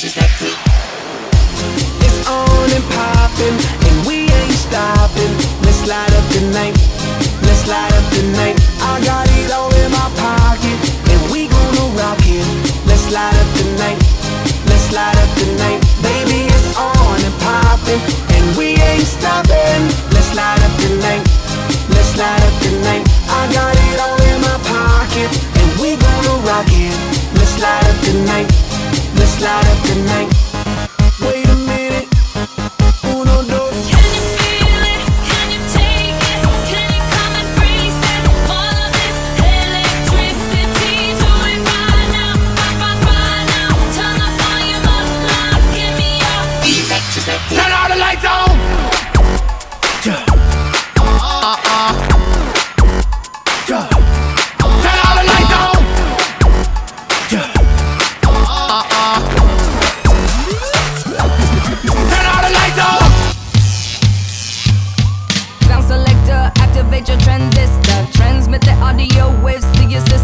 It's on and and we ain't. Let's light up the night. Let's light up the night. I got it all in my pocket, and we gonna rock it. Let's light up the night. Let's light up the night. Wait a minute. Can you feel it? Can you it? Can you come and it? All of this electricity right now. Right, right, right now. Turn me. Turn all the lights on. Yeah. Activate your transistor, transmit the audio waves to your system.